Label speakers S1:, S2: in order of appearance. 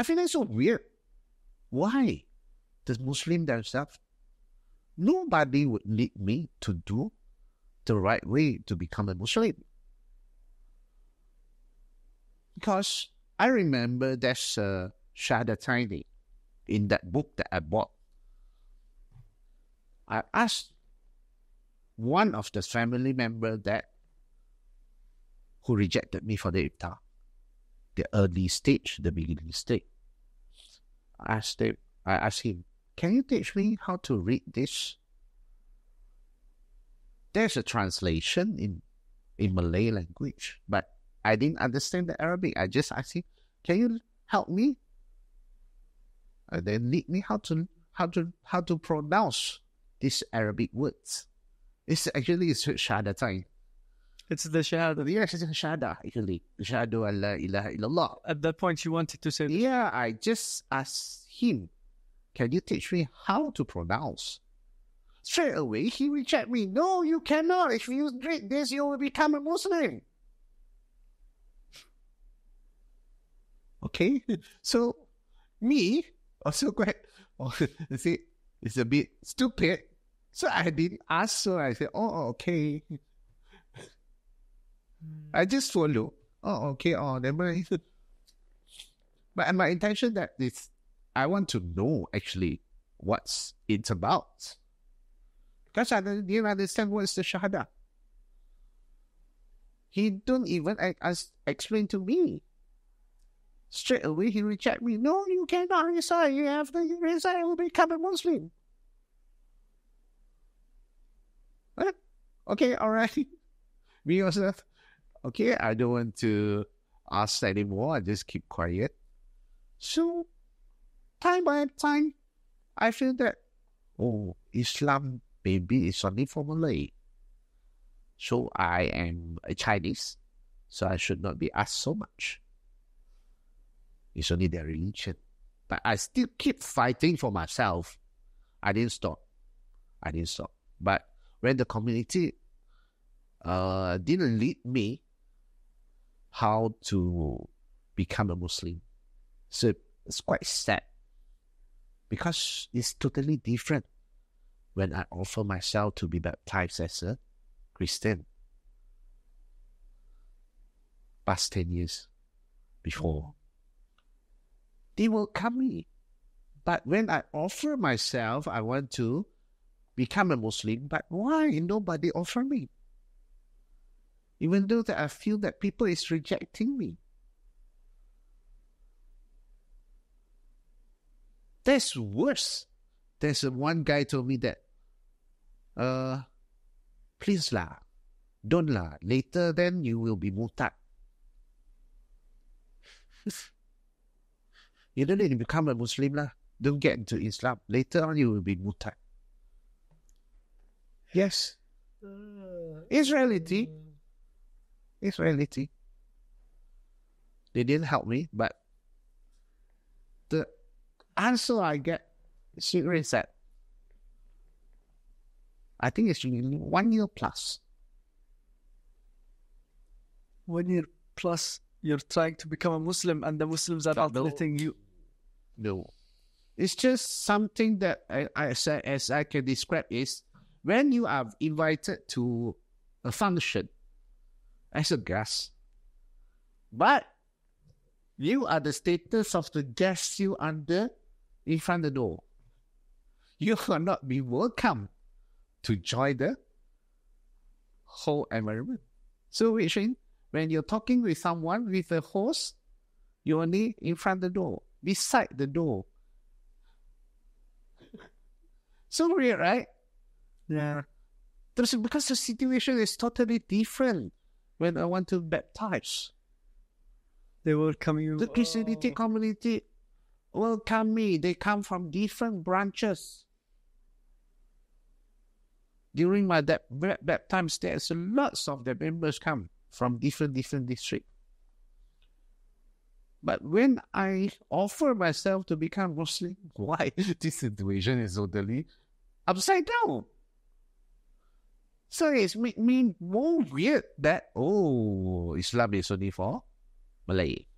S1: I feel it's so weird. Why? The Muslim themselves, nobody would lead me to do the right way to become a Muslim. Because I remember there's a Shahadatain in that book that I bought. I asked one of the family member that who rejected me for the iftar, the early stage, the beginning stage. I asked him, I asked him, can you teach me how to read this? There's a translation in in Malay language, but I didn't understand the Arabic. I just asked him, can you help me? And then lead me how to how to how to pronounce these Arabic words. It's actually it's Shahadatain.
S2: It's the Shahada.
S1: Yes, it's the Shahada actually. Shahadu an la ilaha illallah.
S2: At that point, you wanted to say,
S1: Yeah, I just asked him, can you teach me how to pronounce? Straight away, he rejected me. No, you cannot. If you drink this, you will become a Muslim. Okay, so me also quite, oh, you see, it's a bit stupid. So I didn't ask, so I said, oh, okay. Hmm. I just follow. Oh, okay, oh, never. But my intention that is, I want to know actually what's it's about. Because I didn't understand what's the Shahada. He don't even explain to me. Straight away he reject me. No, you cannot recite. You have to recite. You will become a Muslim. What? Okay, all right. me also. Okay, I don't want to ask anymore. I just keep quiet. So, time by time, I feel that, oh, Islam maybe is only for Malay. So I am a Chinese, so I should not be asked so much. It's only their religion. But I still keep fighting for myself. I didn't stop. I didn't stop. But when the community uh, didn't lead me how to become a Muslim, so it's quite sad because it's totally different when I offer myself to be baptized as a Christian. Past 10 years before, they welcome me. But when I offer myself, I want to become a Muslim, but why nobody offer me? Even though that I feel that people is rejecting me. That's worse. There's one guy told me that, uh, please lah, don't lah. Later then you will be murtad. you don't need to become a Muslim lah. Don't get into Islam. Later on you will be murtad. Yes. It's reality. It's reality. They didn't help me, but the answer I get secret is that I think it's one year plus.
S2: One year plus, you're trying to become a Muslim, and the Muslims are not
S1: No.
S2: letting you.
S1: No. It's just something that I, I said as I can describe is when you are invited to a function as a guest, but you are the status of the guest you under in front of the door. You will not be welcome to join the whole environment. So which means when you're talking with someone with a host, you're only in front of the door, beside the door. so weird, right?
S2: Yeah.
S1: Because the situation is totally different when I want to baptize.
S2: They welcome you.
S1: The Christianity
S2: Oh.
S1: community welcome me. They come from different branches. During my that baptism, there's lots of the members come from different different district. But when I offer myself to become Muslim, why this situation is totally upside down? It's make me more weird that oh Islam is only for Malay.